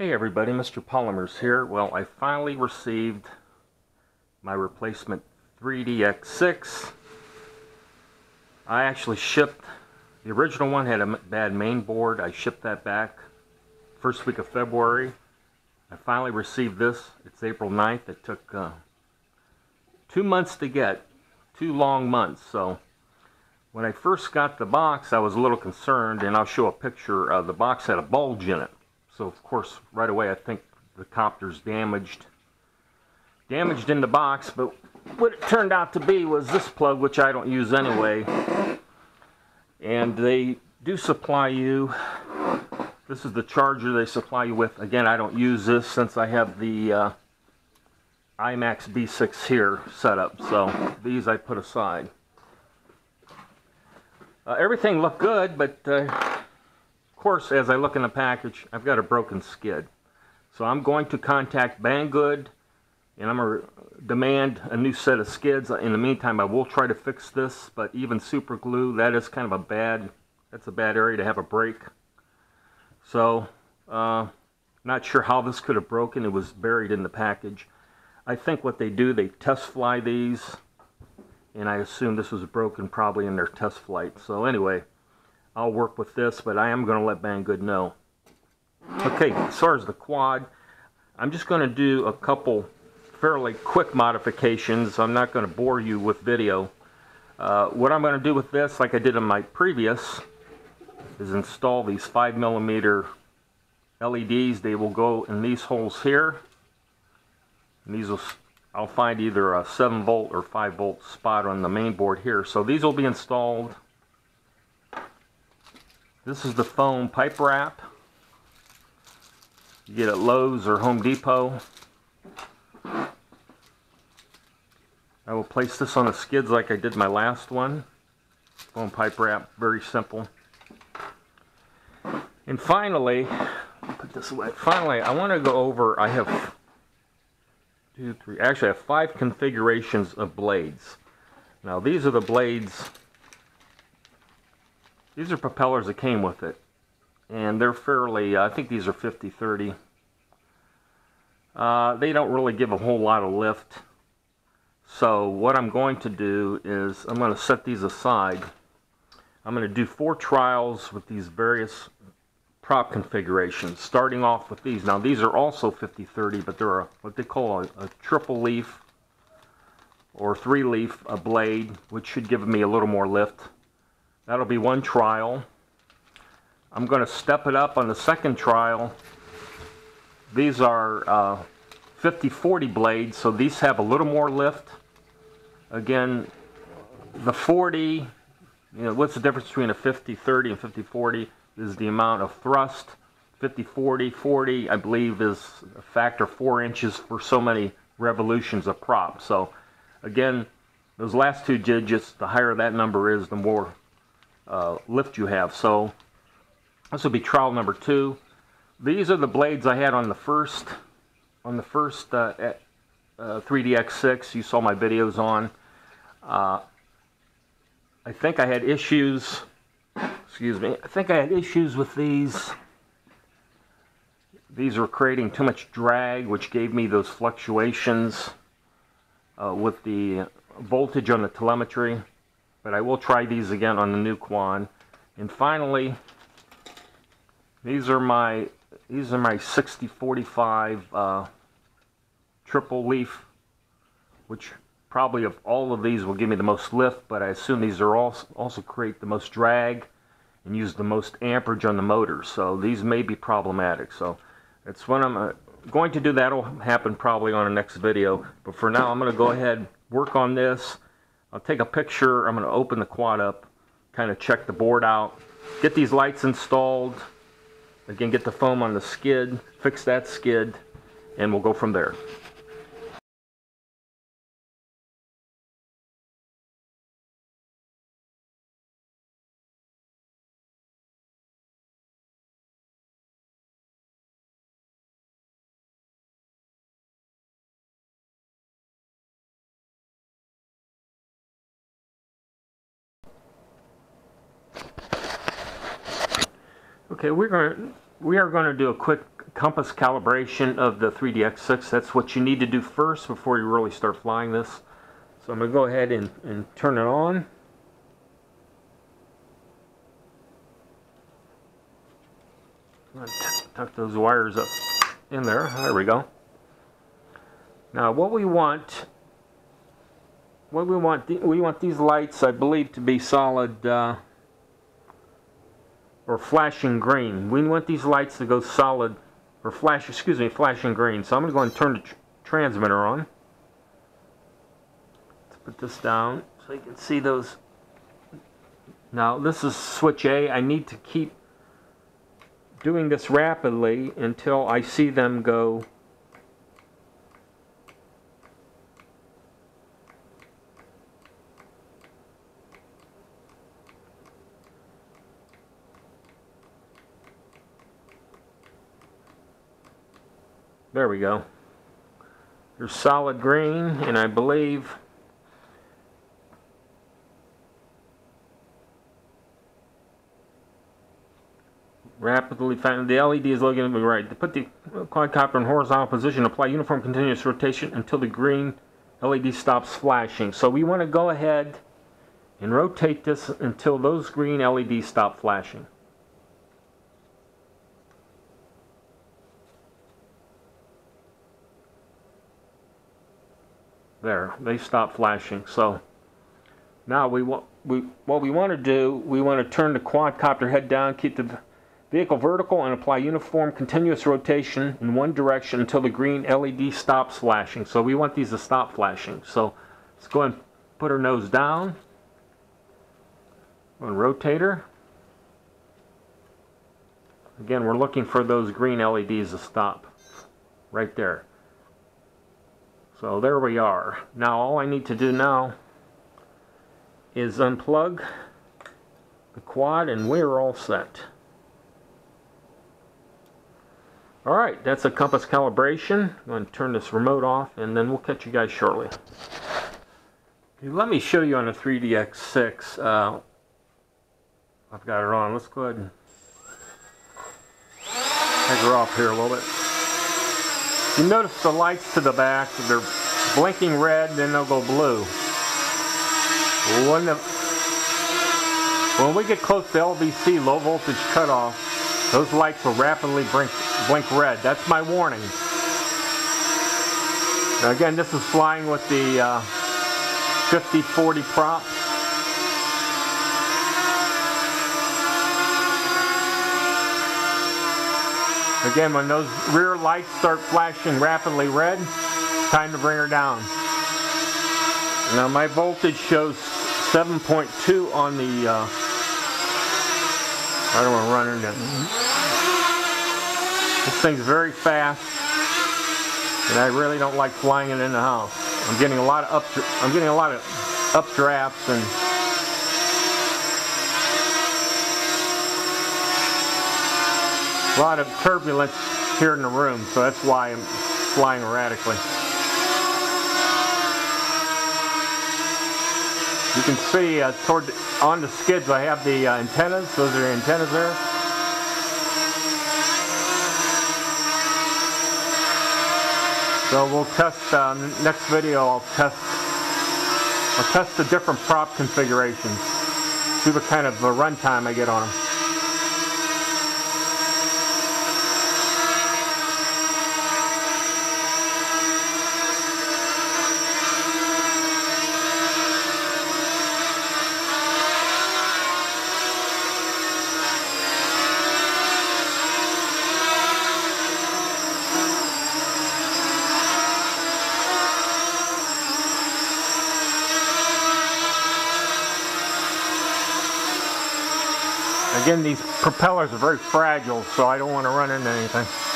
Hey everybody, Mr. Polymers here. Well, I finally received my replacement 3DX6. I actually shipped, the original one had a bad main board. I shipped that back first week of February. I finally received this. It's April 9th. It took uh, two months to get, two long months. So when I first got the box, I was a little concerned, and I'll show a picture. Uh, the box had a bulge in it. So of course, right away, I think the copter's damaged. Damaged in the box, but what it turned out to be was this plug, which I don't use anyway. And they do supply you, this is the charger they supply you with. Again, I don't use this since I have the uh, IMAX B6 here set up. So these I put aside. Uh, everything looked good, but uh, course, as I look in the package, I've got a broken skid. So I'm going to contact Banggood and I'm going to demand a new set of skids. In the meantime, I will try to fix this, but even super glue, that is kind of a bad, that's a bad area to have a break. So, uh, not sure how this could have broken. It was buried in the package. I think what they do, they test fly these, and I assume this was broken probably in their test flight. So anyway, I'll work with this, but I am going to let Banggood know. Okay, as far as the quad, I'm just going to do a couple fairly quick modifications. I'm not going to bore you with video. Uh, what I'm going to do with this, like I did in my previous, is install these 5 millimeter LEDs. They will go in these holes here. And these will, I'll find either a 7 volt or 5 volt spot on the main board here. So these will be installed this is the foam pipe wrap. You get at Lowe's or Home Depot. I will place this on the skids like I did my last one. Foam pipe wrap, very simple. And finally, put this away. Finally, I want to go over, I have two, three, actually I have five configurations of blades. Now these are the blades these are propellers that came with it. And they're fairly, I think these are 50-30. Uh, they don't really give a whole lot of lift. So what I'm going to do is I'm going to set these aside. I'm going to do four trials with these various prop configurations, starting off with these. Now these are also 50-30, but they're a, what they call a, a triple leaf or three leaf a blade, which should give me a little more lift. That'll be one trial. I'm going to step it up on the second trial. These are 50-40 uh, blades, so these have a little more lift. Again, the 40, you know, what's the difference between a 50-30 and 50-40 is the amount of thrust. 50-40, 40, I believe, is a factor 4 inches for so many revolutions of prop. So, again, those last two digits, the higher that number is, the more uh, lift you have. So this will be trial number two. These are the blades I had on the first on the first uh, uh, 3DX6 you saw my videos on. Uh, I think I had issues, excuse me, I think I had issues with these. These were creating too much drag, which gave me those fluctuations uh, with the voltage on the telemetry but I will try these again on the new quad. And finally, these are my these are my 6045 uh, triple leaf, which probably of all of these will give me the most lift, but I assume these are also, also create the most drag and use the most amperage on the motor. So these may be problematic. So that's what I'm uh, going to do. That'll happen probably on the next video. But for now, I'm going to go ahead work on this. I'll take a picture. I'm going to open the quad up, kind of check the board out, get these lights installed, again get the foam on the skid, fix that skid, and we'll go from there. Okay, we're going to, we are going to do a quick compass calibration of the 3DX6. That's what you need to do first before you really start flying this. So I'm going to go ahead and, and turn it on. tuck those wires up in there. There we go. Now what we want, what we want, we want these lights, I believe, to be solid uh, or flashing green. We want these lights to go solid or flash, excuse me, flashing green. So I'm going to go and turn the tr transmitter on. Let's put this down so you can see those. Now this is switch A. I need to keep doing this rapidly until I see them go There we go. There's solid green, and I believe rapidly the LED is looking at me right. To put the quadcopter in horizontal position, apply uniform continuous rotation until the green LED stops flashing. So we want to go ahead and rotate this until those green LEDs stop flashing. There, they stop flashing. So now we want we what we want to do, we want to turn the quadcopter head down, keep the vehicle vertical and apply uniform continuous rotation in one direction until the green LED stops flashing. So we want these to stop flashing. So let's go and put her nose down. On rotator. Again, we're looking for those green LEDs to stop right there. So there we are. Now all I need to do now is unplug the quad and we're all set. Alright, that's a compass calibration. I'm going to turn this remote off and then we'll catch you guys shortly. Let me show you on a 3DX6. Uh, I've got it on. Let's go ahead and take her off here a little bit. You notice the lights to the back, they're blinking red, then they'll go blue. When, the, when we get close to LVC, low voltage cutoff, those lights will rapidly blink, blink red. That's my warning. Now again, this is flying with the uh, 50-40 prop. Again, when those rear lights start flashing rapidly red, time to bring her down. Now my voltage shows 7.2 on the, uh, I don't want to run into This thing's very fast, and I really don't like flying it in the house. I'm getting a lot of up, I'm getting a lot of updrafts and a lot of turbulence here in the room, so that's why I'm flying erratically. You can see uh, toward the, on the skids I have the uh, antennas. Those are the antennas there. So we'll test, uh, next video I'll test, I'll test the different prop configurations. See what kind of a runtime I get on them. Again, these propellers are very fragile, so I don't want to run into anything.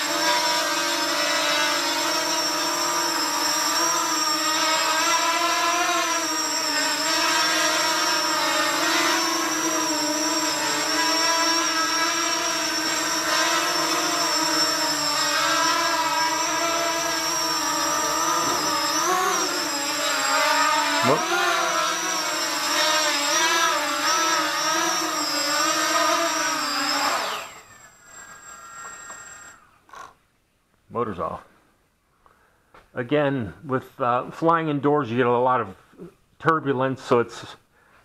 Again, with uh, flying indoors, you get a lot of turbulence, so it's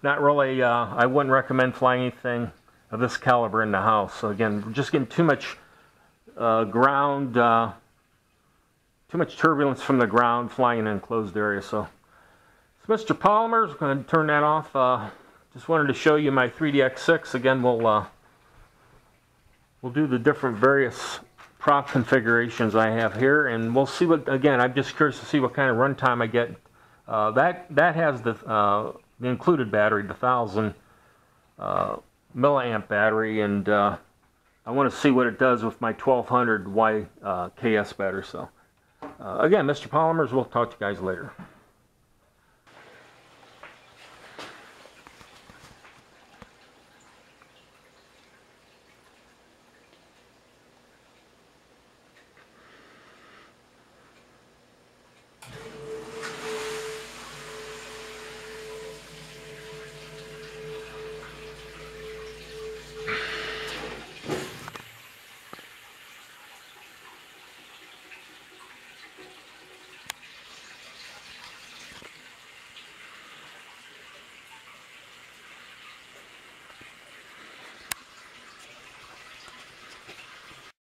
not really, uh, I wouldn't recommend flying anything of this caliber in the house. So again, we're just getting too much uh, ground, uh, too much turbulence from the ground flying in an enclosed area. So, so Mr. Polymer's going to turn that off. Uh, just wanted to show you my 3DX6. Again, we'll uh, we'll do the different various prop configurations I have here, and we'll see what. Again, I'm just curious to see what kind of runtime I get. Uh, that that has the uh, the included battery, the thousand uh, milliamp battery, and uh, I want to see what it does with my 1200 YKS battery. So, uh, again, Mr. Polymers, we'll talk to you guys later.